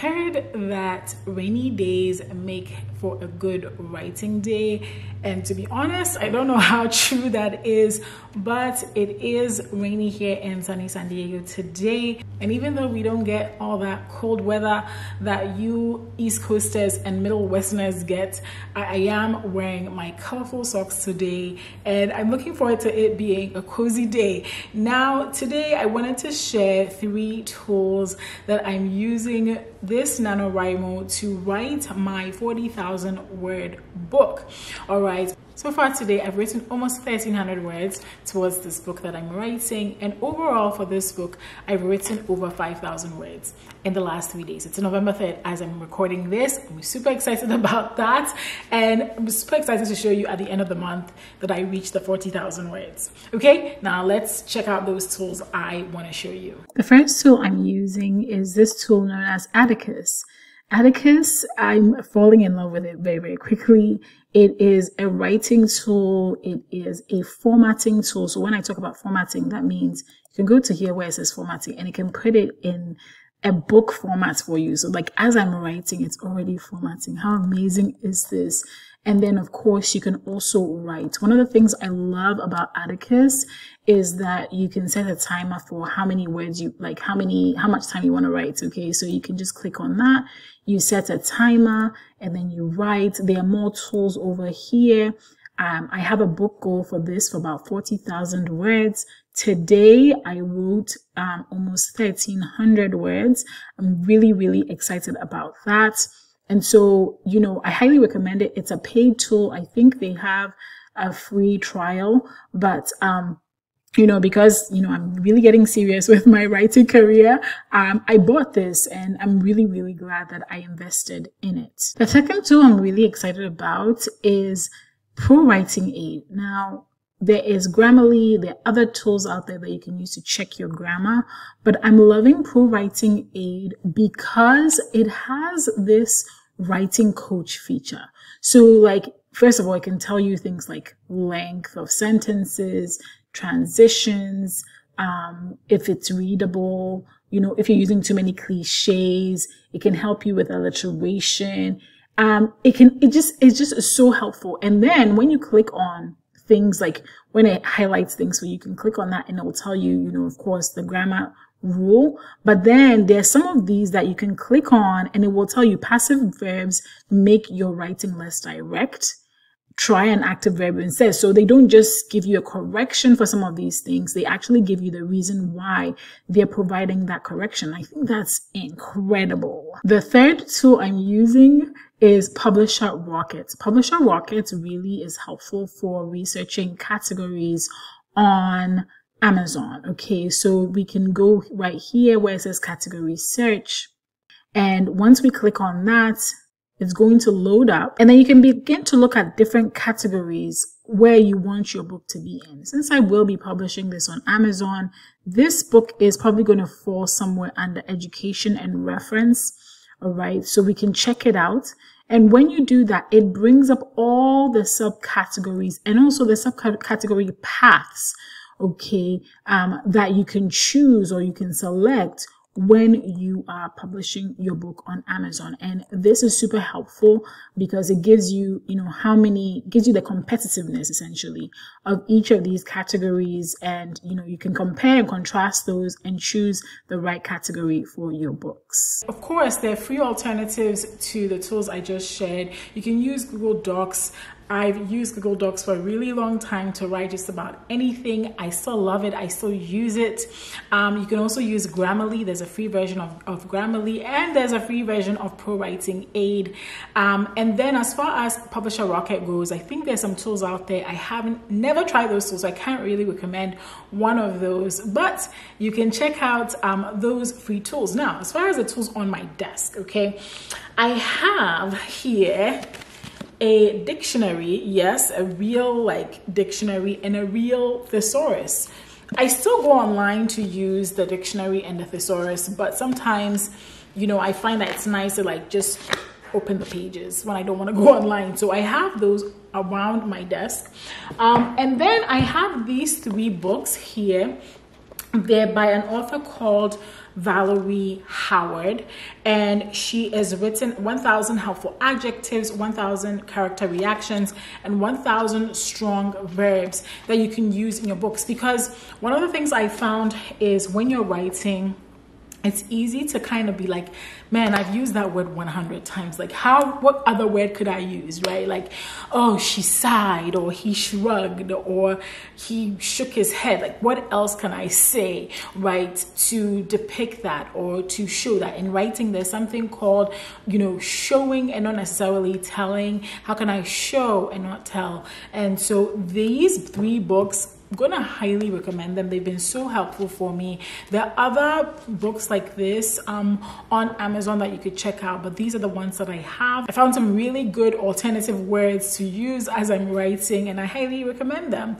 heard that rainy days make for a good writing day. And to be honest, I don't know how true that is, but it is rainy here in sunny San Diego today. And even though we don't get all that cold weather that you East Coasters and Middle Westerners get, I, am wearing my colorful socks today and I'm looking forward to it being a cozy day. Now, today I wanted to share three tools that I'm using this NaNoWriMo to write my 40,000 word book. All right. So far today, I've written almost 1,300 words towards this book that I'm writing. And overall for this book, I've written over 5,000 words in the last three days. It's November 3rd as I'm recording this. I'm super excited about that. And I'm super excited to show you at the end of the month that I reached the 40,000 words. Okay, now let's check out those tools I want to show you. The first tool I'm using is this tool known as Atticus. Atticus, I'm falling in love with it very, very quickly. It is a writing tool. It is a formatting tool. So when I talk about formatting, that means you can go to here where it says formatting and it can put it in a book format for you. So like as I'm writing, it's already formatting. How amazing is this? And then of course you can also write. One of the things I love about Atticus is that you can set a timer for how many words you like, how many, how much time you want to write. Okay. So you can just click on that. You set a timer and then you write. There are more tools over here. Um, I have a book goal for this for about 40,000 words. Today, I wrote um, almost 1,300 words. I'm really, really excited about that. And so, you know, I highly recommend it. It's a paid tool. I think they have a free trial, but, um, you know, because, you know, I'm really getting serious with my writing career, um, I bought this and I'm really, really glad that I invested in it. The second tool I'm really excited about is Pro Writing Aid. Now, there is Grammarly, there are other tools out there that you can use to check your grammar, but I'm loving Pro Writing Aid because it has this writing coach feature. So like, first of all, I can tell you things like length of sentences, transitions, um, if it's readable, you know, if you're using too many cliches, it can help you with alliteration. Um, it can, it just, it's just so helpful. And then when you click on things like when it highlights things, so you can click on that and it will tell you, you know, of course, the grammar rule. But then there's some of these that you can click on and it will tell you passive verbs make your writing less direct. Try an active verb instead. So they don't just give you a correction for some of these things. They actually give you the reason why they're providing that correction. I think that's incredible. The third tool I'm using is Publisher Rockets. Publisher Rockets really is helpful for researching categories on Amazon. Okay, so we can go right here where it says category search. And once we click on that, it's going to load up and then you can begin to look at different categories where you want your book to be in. Since I will be publishing this on Amazon, this book is probably going to fall somewhere under education and reference. All right. So we can check it out. And when you do that, it brings up all the subcategories and also the subcategory paths okay, um, that you can choose or you can select when you are publishing your book on Amazon. And this is super helpful because it gives you, you know, how many, gives you the competitiveness essentially of each of these categories. And, you know, you can compare and contrast those and choose the right category for your books. Of course, there are free alternatives to the tools I just shared. You can use Google Docs I've used Google Docs for a really long time to write just about anything. I still love it. I still use it. Um, you can also use Grammarly. There's a free version of, of Grammarly and there's a free version of Pro Writing Aid. Um, and then as far as Publisher Rocket goes, I think there's some tools out there. I haven't never tried those tools. So I can't really recommend one of those, but you can check out um, those free tools. Now, as far as the tools on my desk, okay, I have here a dictionary, yes, a real like dictionary and a real thesaurus. I still go online to use the dictionary and the thesaurus, but sometimes, you know, I find that it's nice to like just open the pages when I don't want to go online. So I have those around my desk. Um, and then I have these three books here. They're by an author called Valerie Howard, and she has written 1,000 helpful adjectives, 1,000 character reactions, and 1,000 strong verbs that you can use in your books. Because one of the things I found is when you're writing, it's easy to kind of be like, man, I've used that word 100 times. Like, how, what other word could I use, right? Like, oh, she sighed, or he shrugged, or he shook his head. Like, what else can I say, right, to depict that or to show that? In writing, there's something called, you know, showing and not necessarily telling. How can I show and not tell? And so these three books gonna highly recommend them. They've been so helpful for me. There are other books like this um, on Amazon that you could check out, but these are the ones that I have. I found some really good alternative words to use as I'm writing, and I highly recommend them.